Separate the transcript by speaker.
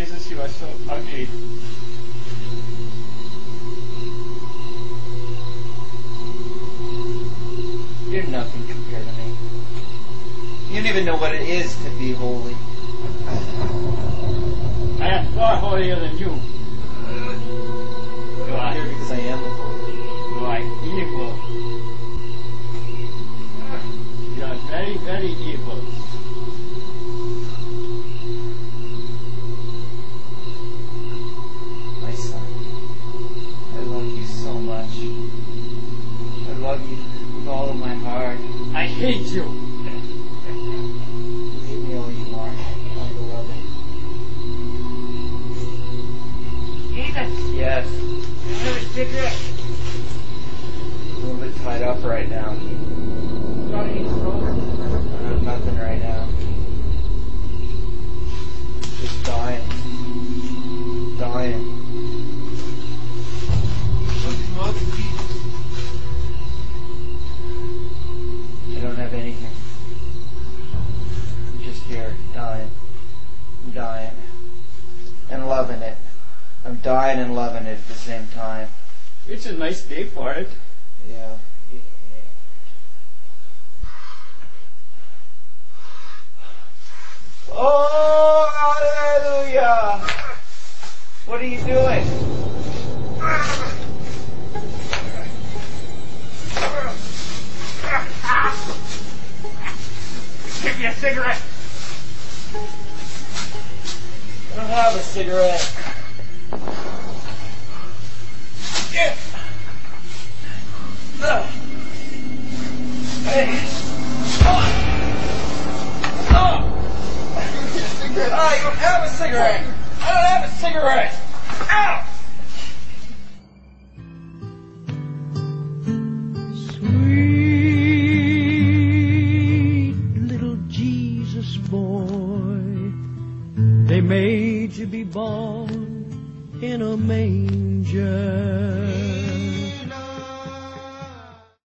Speaker 1: you are so ugly.
Speaker 2: You're nothing compared to me. You don't even know what it is to be holy.
Speaker 1: I am far holier than. You
Speaker 2: with all of my heart.
Speaker 1: I hate you.
Speaker 2: Believe me all you want, my beloved.
Speaker 1: Ethan,
Speaker 2: Yes.
Speaker 1: you have a cigarette.
Speaker 2: A little bit tied up right now. I'm dying and loving it at the same time.
Speaker 1: It's a nice day for it.
Speaker 2: Yeah. Oh, hallelujah! What are you doing?
Speaker 1: Give me a cigarette.
Speaker 2: I don't have a cigarette. You don't have a cigarette. I don't have a cigarette. Ow.
Speaker 3: Sweet little Jesus boy, they made you be born in a manger.